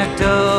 anecdote.